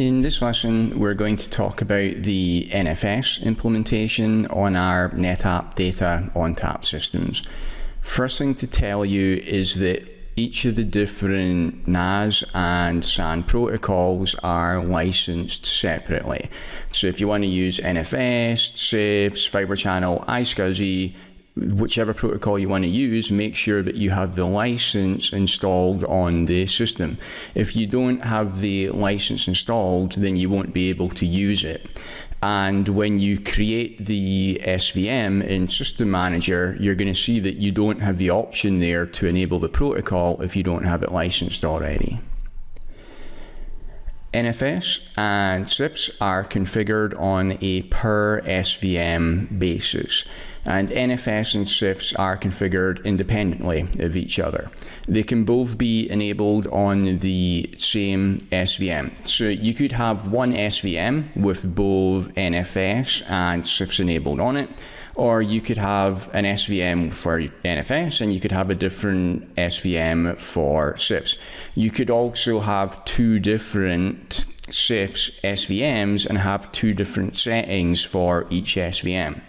In this lesson, we're going to talk about the NFS implementation on our NetApp data ONTAP systems. First thing to tell you is that each of the different NAS and SAN protocols are licensed separately. So if you want to use NFS, CIFS, Fiber Channel, iSCSI, whichever protocol you want to use, make sure that you have the license installed on the system. If you don't have the license installed, then you won't be able to use it. And when you create the SVM in System Manager, you're going to see that you don't have the option there to enable the protocol if you don't have it licensed already. NFS and CIFS are configured on a per SVM basis and NFS and CIFS are configured independently of each other. They can both be enabled on the same SVM. So you could have one SVM with both NFS and CIFS enabled on it, or you could have an SVM for NFS and you could have a different SVM for CIFS. You could also have two different CIFS SVMs and have two different settings for each SVM.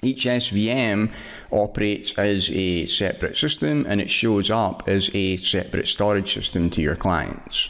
Each SVM operates as a separate system and it shows up as a separate storage system to your clients.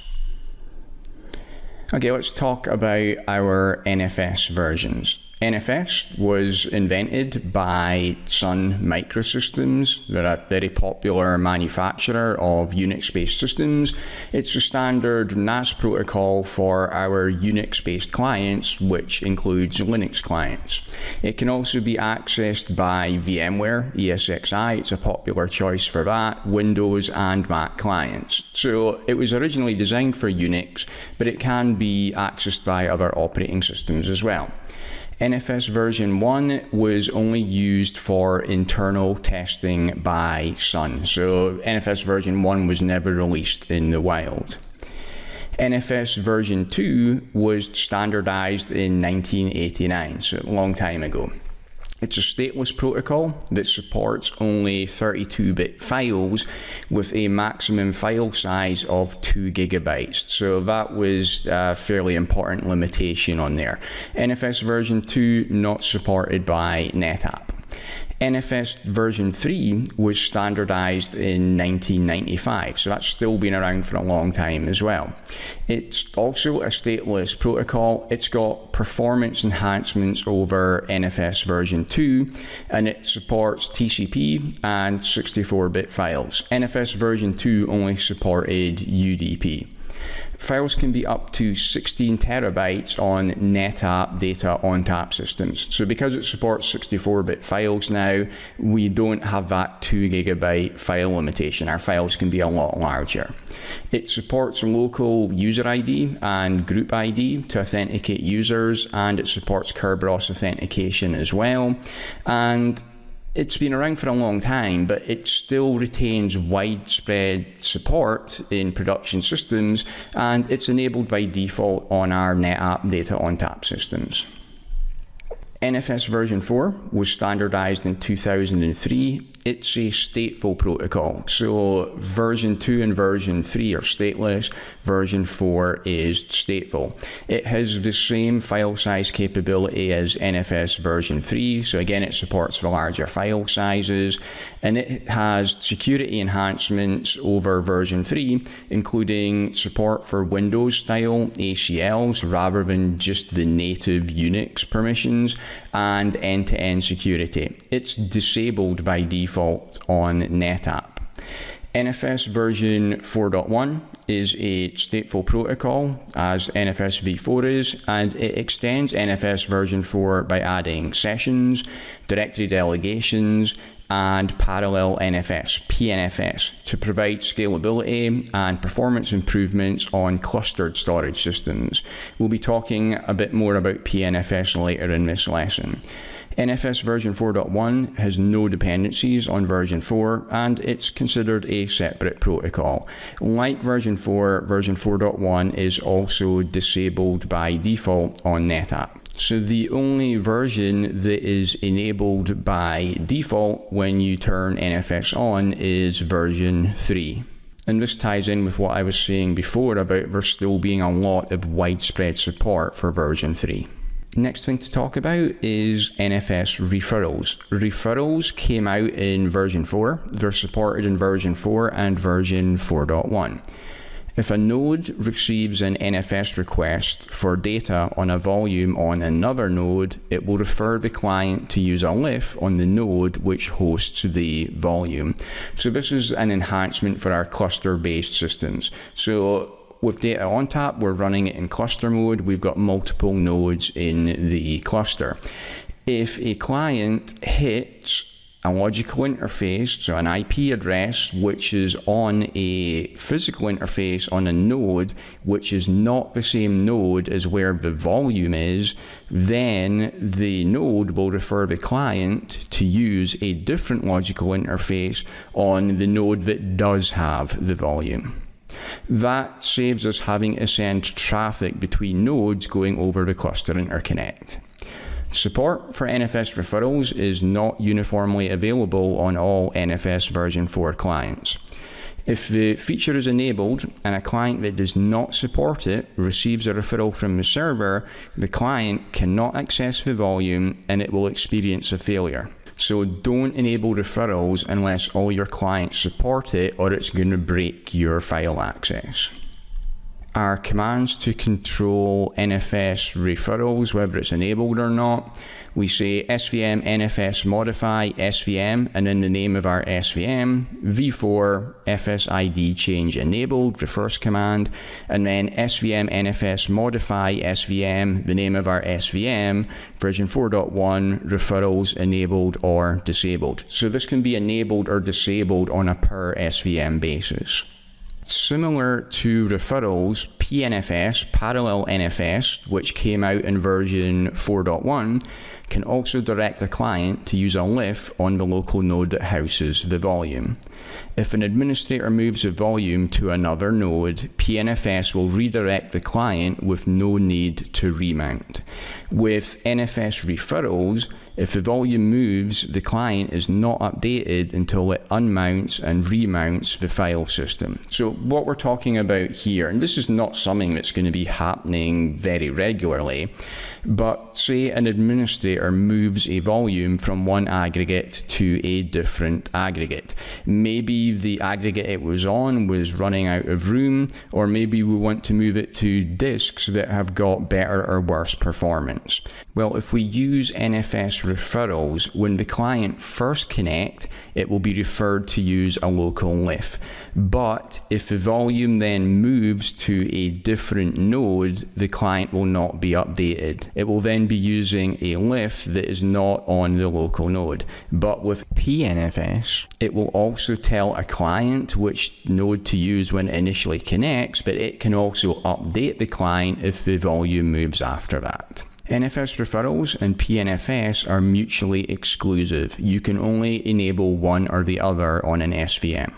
Okay, let's talk about our NFS versions. NFS was invented by Sun Microsystems. They're a very popular manufacturer of Unix based systems. It's a standard NAS protocol for our Unix based clients, which includes Linux clients. It can also be accessed by VMware, ESXi, it's a popular choice for that, Windows and Mac clients. So it was originally designed for Unix, but it can be accessed by other operating systems as well. NFS version 1 was only used for internal testing by Sun. So NFS version 1 was never released in the wild. NFS version 2 was standardized in 1989, so a long time ago. It's a stateless protocol that supports only 32-bit files with a maximum file size of 2 gigabytes. So that was a fairly important limitation on there. NFS version 2 not supported by NetApp. NFS version 3 was standardized in 1995, so that's still been around for a long time as well. It's also a stateless protocol. It's got performance enhancements over NFS version 2, and it supports TCP and 64 bit files. NFS version 2 only supported UDP. Files can be up to 16 terabytes on NetApp data ONTAP systems. So because it supports 64-bit files now, we don't have that 2 gigabyte file limitation. Our files can be a lot larger. It supports local user ID and group ID to authenticate users, and it supports Kerberos authentication as well. And it's been around for a long time, but it still retains widespread support in production systems, and it's enabled by default on our NetApp data ONTAP systems. NFS version 4 was standardized in 2003 it's a stateful protocol. So version 2 and version 3 are stateless, version 4 is stateful. It has the same file size capability as NFS version 3, so again it supports the larger file sizes, and it has security enhancements over version 3, including support for Windows style ACLs rather than just the native Unix permissions, and end-to-end -end security. It's disabled by default default on NetApp. NFS version 4.1 is a stateful protocol, as NFS v4 is, and it extends NFS version 4 by adding sessions, directory delegations, and parallel NFS, PNFS, to provide scalability and performance improvements on clustered storage systems. We'll be talking a bit more about PNFS later in this lesson. NFS version 4.1 has no dependencies on version 4 and it's considered a separate protocol. Like version 4, version 4.1 is also disabled by default on NetApp. So the only version that is enabled by default when you turn NFS on is version 3. And this ties in with what I was saying before about there still being a lot of widespread support for version 3. Next thing to talk about is NFS referrals. Referrals came out in version 4, they're supported in version 4 and version 4.1. If a node receives an NFS request for data on a volume on another node, it will refer the client to use a LIF on the node which hosts the volume. So this is an enhancement for our cluster-based systems. So with data ONTAP, we're running it in cluster mode. We've got multiple nodes in the cluster. If a client hits a logical interface, so an IP address, which is on a physical interface on a node, which is not the same node as where the volume is, then the node will refer the client to use a different logical interface on the node that does have the volume. That saves us having to send traffic between nodes going over the cluster interconnect. Support for NFS referrals is not uniformly available on all NFS version 4 clients. If the feature is enabled and a client that does not support it receives a referral from the server, the client cannot access the volume and it will experience a failure. So don't enable referrals unless all your clients support it or it's going to break your file access are commands to control NFS referrals, whether it's enabled or not. We say svm nfs modify svm and in the name of our svm v4 fsid change enabled the first command and then svm nfs modify svm the name of our svm version 4.1 referrals enabled or disabled so this can be enabled or disabled on a per svm basis Similar to referrals, PNFS, Parallel NFS, which came out in version 4.1, can also direct a client to use a LIF on the local node that houses the volume. If an administrator moves a volume to another node, PNFS will redirect the client with no need to remount. With NFS referrals, if the volume moves, the client is not updated until it unmounts and remounts the file system. So what we're talking about here, and this is not something that's going to be happening very regularly, but say an administrator moves a volume from one aggregate to a different aggregate. Maybe the aggregate it was on was running out of room, or maybe we want to move it to disks that have got better or worse performance. Well, if we use NFS referrals, when the client first connect, it will be referred to use a local LIF. But if the volume then moves to a different node, the client will not be updated. It will then be using a LIF that is not on the local node. But with PNFS, it will also tell a client which node to use when it initially connects, but it can also update the client if the volume moves after that. NFS referrals and PNFS are mutually exclusive. You can only enable one or the other on an SVM.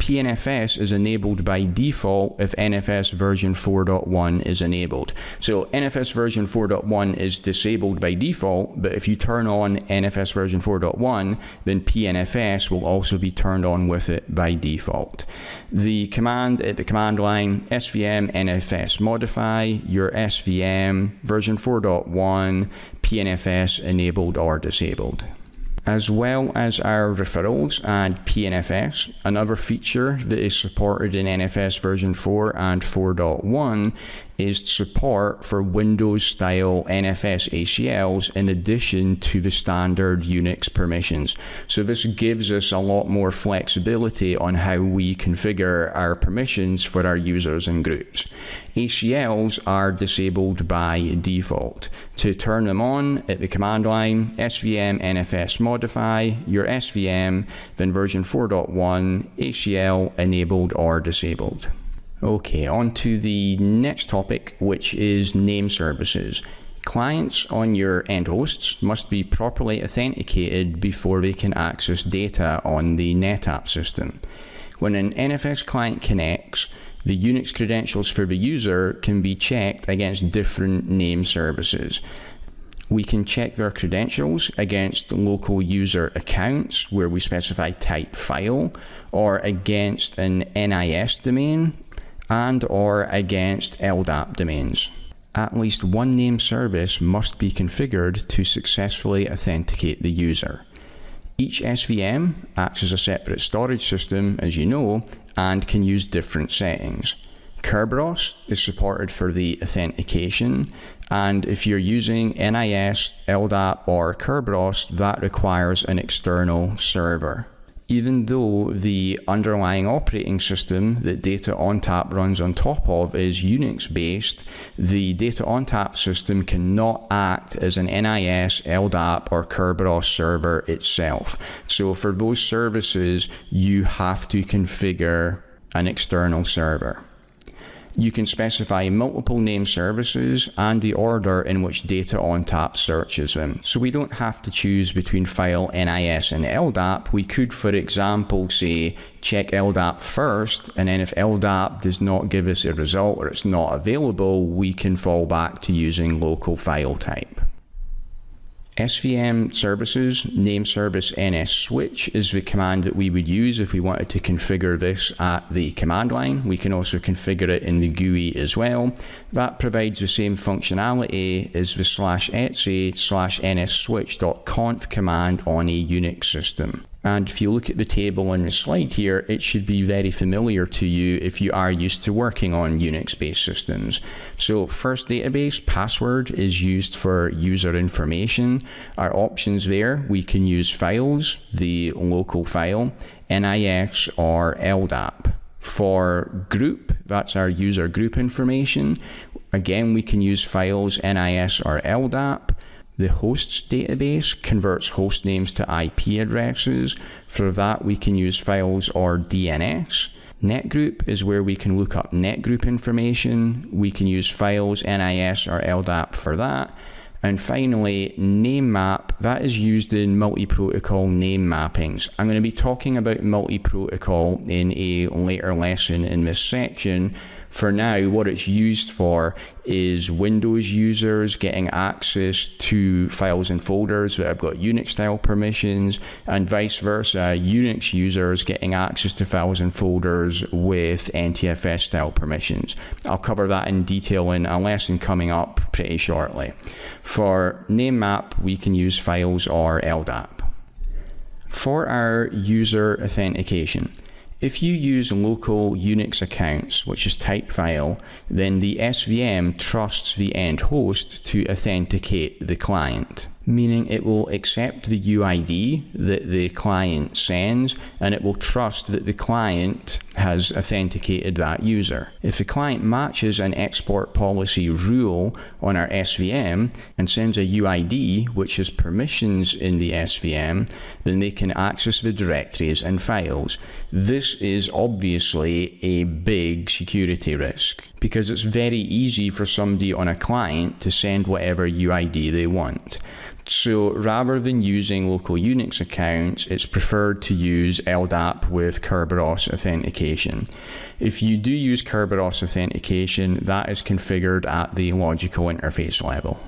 PNFS is enabled by default if NFS version 4.1 is enabled. So NFS version 4.1 is disabled by default, but if you turn on NFS version 4.1, then PNFS will also be turned on with it by default. The command at the command line svm nfs modify your svm version 4.1 PNFS enabled or disabled as well as our referrals and PNFS. Another feature that is supported in NFS version 4 and 4.1 is support for Windows style NFS ACLs in addition to the standard Unix permissions. So this gives us a lot more flexibility on how we configure our permissions for our users and groups. ACLs are disabled by default. To turn them on at the command line, svm nfs modify your svm, then version 4.1 ACL enabled or disabled. Okay, on to the next topic, which is name services. Clients on your end hosts must be properly authenticated before they can access data on the NetApp system. When an NFS client connects, the Unix credentials for the user can be checked against different name services. We can check their credentials against local user accounts where we specify type file or against an NIS domain and or against LDAP domains. At least one name service must be configured to successfully authenticate the user. Each SVM acts as a separate storage system, as you know, and can use different settings. Kerberos is supported for the authentication, and if you're using NIS, LDAP, or Kerberos, that requires an external server. Even though the underlying operating system that Data ONTAP runs on top of is Unix based, the Data ONTAP system cannot act as an NIS, LDAP, or Kerberos server itself. So for those services, you have to configure an external server. You can specify multiple name services and the order in which Data ONTAP searches them. So we don't have to choose between file NIS and LDAP. We could, for example, say check LDAP first, and then if LDAP does not give us a result or it's not available, we can fall back to using local file type. SVM services, name service NS switch is the command that we would use if we wanted to configure this at the command line. We can also configure it in the GUI as well. That provides the same functionality as the slash etc slash ns command on a Unix system. And if you look at the table on the slide here, it should be very familiar to you if you are used to working on Unix-based systems. So first database password is used for user information. Our options there, we can use files, the local file, NIS or LDAP. For group, that's our user group information. Again, we can use files, NIS or LDAP. The hosts database converts host names to IP addresses. For that, we can use files or DNS. Netgroup is where we can look up netgroup information. We can use files, NIS, or LDAP for that. And finally, name map, that is used in multi-protocol name mappings. I'm going to be talking about multi-protocol in a later lesson in this section, for now, what it's used for is Windows users getting access to files and folders that have got Unix style permissions, and vice versa, Unix users getting access to files and folders with NTFS style permissions. I'll cover that in detail in a lesson coming up pretty shortly. For name map, we can use files or LDAP. For our user authentication, if you use local Unix accounts, which is type file, then the SVM trusts the end host to authenticate the client meaning it will accept the UID that the client sends and it will trust that the client has authenticated that user. If the client matches an export policy rule on our SVM and sends a UID which has permissions in the SVM, then they can access the directories and files. This is obviously a big security risk because it's very easy for somebody on a client to send whatever UID they want. So rather than using local Unix accounts, it's preferred to use LDAP with Kerberos authentication. If you do use Kerberos authentication, that is configured at the logical interface level.